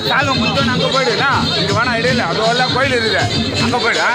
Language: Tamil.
சாலும் முந்தோன்னு அங்கே போயிடுனா இங்கே வேணா இடையில அது எல்லாம் கோயில் இருக்குது அங்கே போயிடா